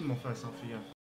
lâcher mon face, hein, fais gaffe.